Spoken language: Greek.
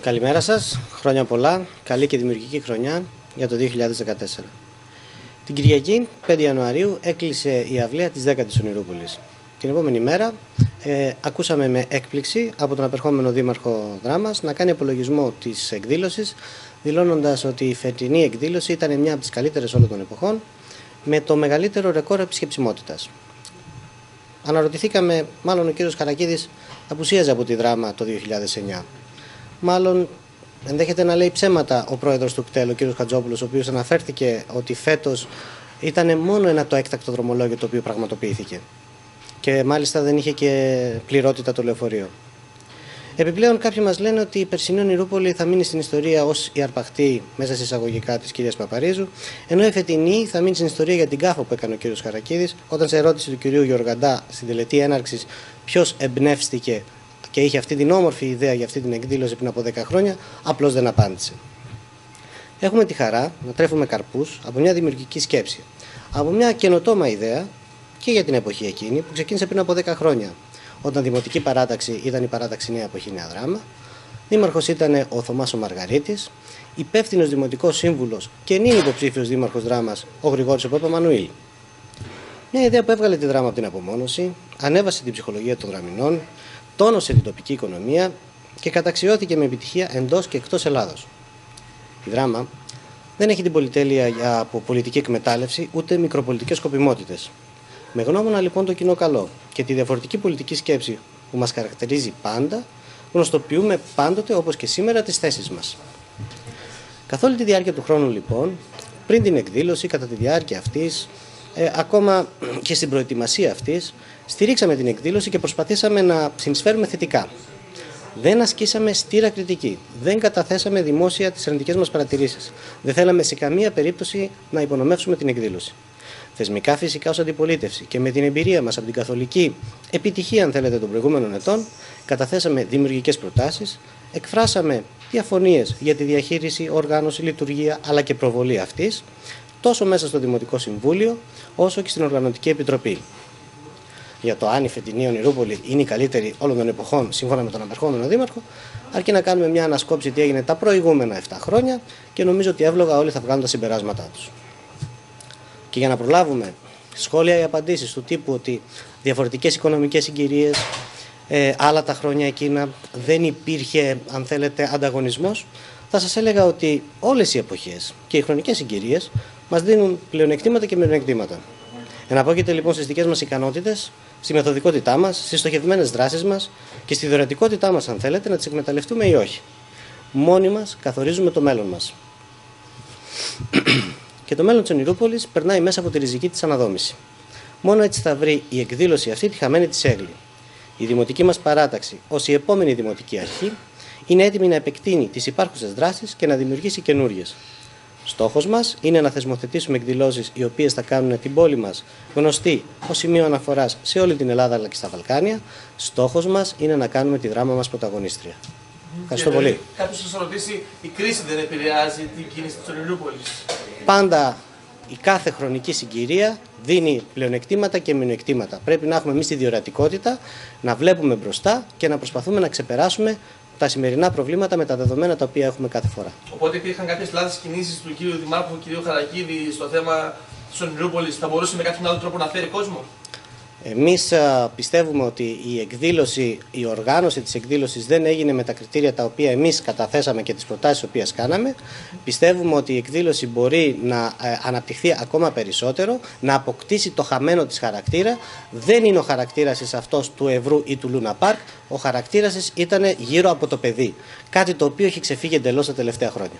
Καλημέρα σας, χρόνια πολλά, καλή και δημιουργική χρονιά για το 2014. Την Κυριακή, 5 Ιανουαρίου, έκλεισε η αυλαία της 10ης Ονειρούπολης. Την επόμενη μέρα ε, ακούσαμε με έκπληξη από τον απερχόμενο δήμαρχο Δράμας να κάνει απολογισμό της εκδήλωσης, δηλώνοντας ότι η φετινή εκδήλωση ήταν μια από τις καλύτερες όλων των εποχών, με το μεγαλύτερο ρεκόρ επισκεψιμότητας. Αναρωτηθήκαμε, μάλλον ο κύριος Καρακίδης απουσίαζε από τη δράμα το 2009 μάλλον ενδέχεται να λέει ψέματα ο πρόεδρος του ΚΤΕΛ, ο κ. Χατζόπουλος, ο οποίος αναφέρθηκε ότι φέτος ήταν μόνο ένα το έκτακτο δρομολόγιο το οποίο πραγματοποιήθηκε. Και μάλιστα δεν είχε και πληρότητα το λεωφορείο. Επιπλέον, κάποιοι μας λένε ότι η περσινή Ονειρούπολη θα μείνει στην ιστορία ως η αρπαχτή μέσα σε εισαγωγικά της κυρίας Παπαρίζου, ενώ η φετινή θα μείνει στην ιστορία για την κάφο που έκανε ο κ. Χαρακίδης, όταν σε ερώτηση του κ. Γιωργαντά στην τελετή έναρξης ποιος εμπνεύστηκε και είχε αυτή την όμορφη ιδέα για αυτή την εκδήλωση πριν από 10 χρόνια, απλώς δεν απάντησε. Έχουμε τη χαρά να τρέφουμε καρπούς από μια δημιουργική σκέψη, από μια καινοτόμα ιδέα και για την εποχή εκείνη που ξεκίνησε πριν από 10 χρόνια, όταν δημοτική παράταξη ήταν η παράταξη Νέα Εποχή Νέα Δράμα, δήμαρχος ήταν ο Θωμάς ο Μαργαρίτης, υπεύθυνος δημοτικός σύμβουλος και νυν υποψήφιος δήμαρχος Δράμας ο Γρηγόρης ο Μανουήλ. Μια ιδέα που έβγαλε τη δράμα από την απομόνωση, ανέβασε την ψυχολογία των δραμινών, τόνωσε την τοπική οικονομία και καταξιώθηκε με επιτυχία εντός και εκτός Ελλάδος. Η δράμα δεν έχει την πολυτέλεια από πολιτική εκμετάλλευση ούτε μικροπολιτικές σκοπιμότητες. Με γνώμονα λοιπόν το κοινό καλό και τη διαφορετική πολιτική σκέψη που μας χαρακτηρίζει πάντα, γνωστοποιούμε πάντοτε όπως και σήμερα τις θέσεις μας. Καθ' όλη τη διάρκεια του χρόνου λοιπόν, πριν την εκδήλωση, κατά τη διάρκεια αυτής, ε, ακόμα και στην προετοιμασία αυτής, στηρίξαμε την εκδήλωση και προσπαθήσαμε να συνεισφέρουμε θετικά. Δεν ασκήσαμε στήρα κριτική. Δεν καταθέσαμε δημόσια τις αρνητικές μας παρατηρήσεις. Δεν θέλαμε σε καμία περίπτωση να υπονομεύσουμε την εκδήλωση. Θεσμικά, φυσικά, ως αντιπολίτευση και με την εμπειρία μας από την καθολική επιτυχία, αν θέλετε, των προηγούμενων ετών, καταθέσαμε δημιουργικές προτάσεις, εκφράσαμε διαφωνίες για τη διαχείριση, οργάνωση, λειτουργία αλλά και προβολή αυτής, τόσο μέσα στο Δημοτικό Συμβούλιο, όσο και στην Οργανωτική Επιτροπή. Για το αν η φετινή Ονειρούπολη είναι η καλύτερη όλων των εποχών, σύμφωνα με τον απερχόμενο Δήμαρχο, αρκεί να κάνουμε μια ανασκόψη τι έγινε τα προηγούμενα 7 χρόνια και νομίζω ότι εύλογα όλοι θα βγάλουν τα συμπεράσματά τους. Και για να προλάβουμε σχόλια ή απαντήσεις του τύπου ότι διαφορετικές οικονομικές συγκυρίες, ε, άλλα τα χρόνια εκείνα δεν υπήρχε, αν θέλετε, ανταγωνισμός, θα σας έλεγα ότι όλες οι εποχές και οι χρονικές συγκυρίες μας δίνουν πλεονεκτήματα και μειονεκτήματα. Εναπόκειται λοιπόν στις δικές μας ικανότητες, στη μεθοδικότητά μας, στις στοχευμένες δράσεις μας και στη δωρετικότητά μας, αν θέλετε, να τις εκμεταλλευτούμε ή όχι. Μόνοι μας καθορίζουμε το μέλλον μας. και το μέλλον της Ονειρούπολης περνάει μέσα από τη ριζική της αναδόμηση. Μόνο έτσι θα βρει η εκδήλωση αυτή τη χαμένη της έγκλη. Η δημοτική μας παράταξη, ως η επόμενη δημοτική αρχή, είναι έτοιμη να επεκτείνει τις υπάρχουσες δράσεις και να δημιουργήσει καινούριες. Στόχος μας είναι να θεσμοθετήσουμε εκδηλώσεις οι οποίες θα κάνουν την πόλη μας γνωστή ως σημείο αναφοράς σε όλη την Ελλάδα αλλά και στα Βαλκάνια. Στόχος μας είναι να κάνουμε τη δράμα μας πρωταγωνίστρια. Ευχαριστώ πολύ. Κάποιος σας ρωτήσει, η κρίση δεν επηρεάζει την κίνηση της Ονειρούπολη. Πάντα η κάθε χρονική συγκυρία δίνει πλεονεκτήματα και μειονεκτήματα. Πρέπει να έχουμε εμείς τη διορατικότητα, να βλέπουμε μπροστά και να προσπαθούμε να ξεπεράσουμε τα σημερινά προβλήματα με τα δεδομένα τα οποία έχουμε κάθε φορά. Οπότε υπήρχαν κάποιες λάθος κινήσεις του κ. Δημάρχου, κ. Χαρακίδη στο θέμα της Ονειρούπολη. Θα μπορούσε με κάποιον άλλο τρόπο να φέρει κόσμο; Εμείς πιστεύουμε ότι η εκδήλωση, η οργάνωση της εκδήλωσης δεν έγινε με τα κριτήρια τα οποία εμείς καταθέσαμε και τις προτάσεις τις οποίες κάναμε. Πιστεύουμε ότι η εκδήλωση μπορεί να ε, αναπτυχθεί ακόμα περισσότερο, να αποκτήσει το χαμένο της χαρακτήρα. Δεν είναι ο χαρακτήρας της αυτός του Ευρού ή του Λούνα Πάρκ, ο χαρακτήρας της ήταν γύρω από το παιδί. Κάτι το οποίο έχει ξεφύγει εντελώς τα τελευταία χρόνια.